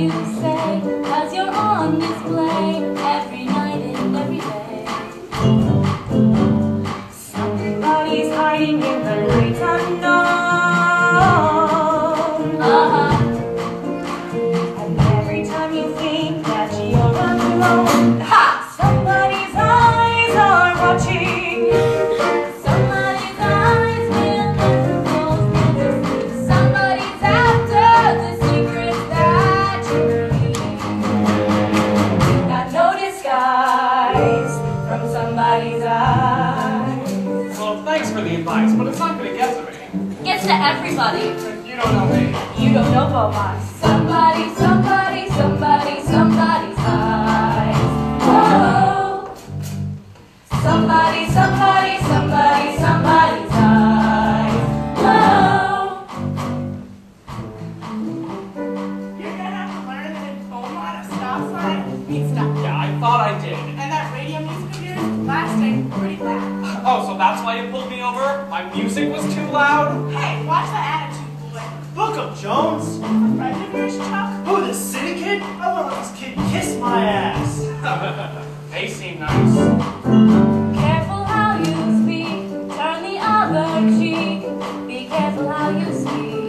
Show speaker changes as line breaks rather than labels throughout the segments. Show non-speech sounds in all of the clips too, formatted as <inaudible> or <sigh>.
you say, cause you're on display
somebody's eyes.
Well, thanks for the advice, but it's not gonna get to me.
Gets to everybody.
You don't know me.
You don't know Beaumont.
Somebody, somebody, somebody, somebody's eyes. Oh. Somebody, somebody, somebody,
that's why you pulled me over? My music was too loud?
Hey, watch the attitude, boy.
Book him, Jones.
A friend of yours, Chuck?
Who, this city kid? I want to let this kid kiss my ass. <laughs>
they seem nice.
Careful how you speak. Turn the other cheek. Be careful how you speak.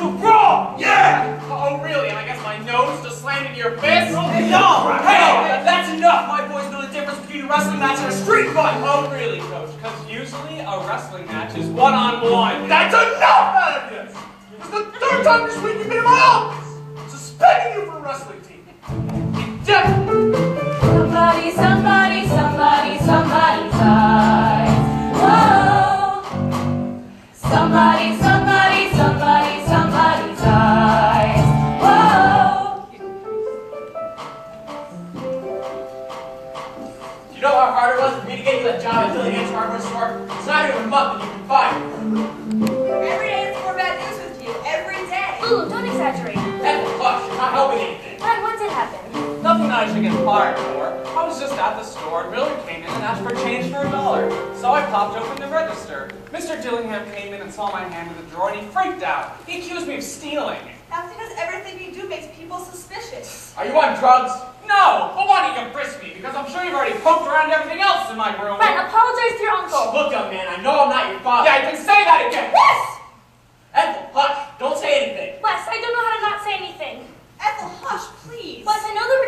Into a brawl? Yeah!
Oh, really? And I guess my nose just slammed into your fist?
No! Hey! That's enough! My boys know the difference between a wrestling match and a street fight!
Oh, really, Coach? Because usually a wrestling match is one-on-one.
That's enough out of this! Is the third time this week you've been in my office! Suspending you from a wrestling team! Eject!
Somebody, somebody, somebody, somebody's eyes. Whoa. Somebody, somebody,
You know how hard it was for me to get you that job at Dillingham's hardware store? It's not even a month and you've been fired.
Every day it's more bad news with you. Every day.
Ooh, don't exaggerate.
Ethel, hush, you're not helping anything.
Why, what did happen?
Nothing I should get fired for. I was just at the store and Miller came in and asked for change for a dollar. So I popped open the register. Mr. Dillingham came in and saw my hand in the drawer and he freaked out. He accused me of stealing.
That's because everything you do makes people suspicious.
Are you on drugs?
No! But why don't you frisk me? Because I'm sure you've already poked around everything else in my room.
Ren, apologize to your uncle.
Look, young man, I know I'm not your father.
Yeah, I can say that again.
Wes!
Ethel, hush, don't say anything.
Wes, I don't know how to not say anything.
Ethel, hush, please.
Wes, I know the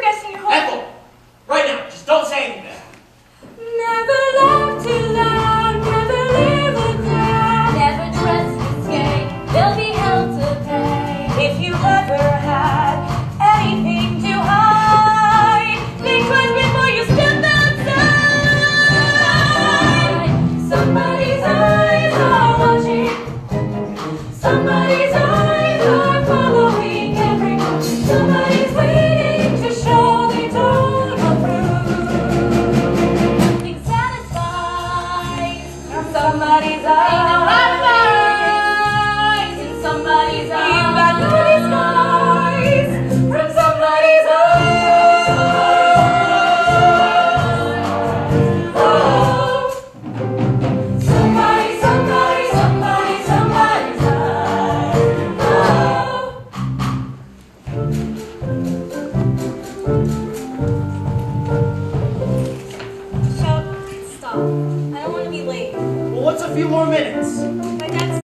few more minutes.